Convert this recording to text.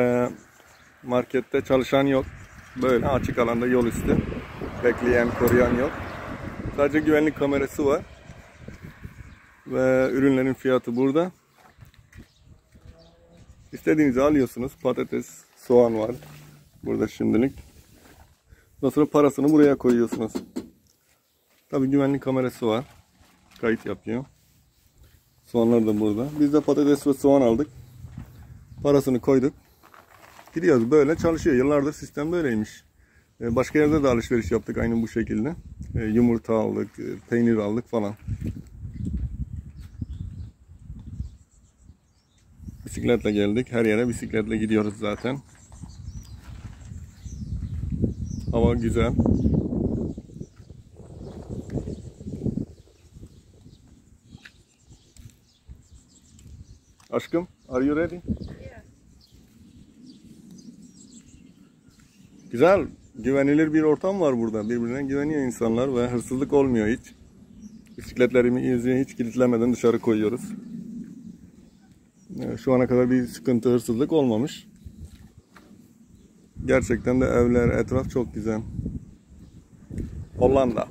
Ee, markette çalışan yok. Böyle açık alanda yol üstü. Bekleyen, koruyan yok. Sadece güvenlik kamerası var. Ve ürünlerin fiyatı burada. İstediğinizi alıyorsunuz. Patates, soğan var. Burada şimdilik. Ondan sonra parasını buraya koyuyorsunuz. Tabi güvenlik kamerası var. Kayıt yapıyor. Soğanlar da burada. Biz de patates ve soğan aldık. Parasını koyduk. Gidiyoruz böyle çalışıyor. Yıllardır sistem böyleymiş. Ee, Başka yerde de alışveriş yaptık aynı bu şekilde. Ee, Yumurta aldık, e, peynir aldık falan. Bisikletle geldik. Her yere bisikletle gidiyoruz zaten. Hava güzel. Aşkım, are you ready? Güzel, güvenilir bir ortam var burada. Birbirine güveniyor insanlar ve hırsızlık olmuyor hiç. Bisikletlerimizi hiç kilitlemeden dışarı koyuyoruz. Şu ana kadar bir sıkıntı, hırsızlık olmamış. Gerçekten de evler, etraf çok güzel. Hollanda.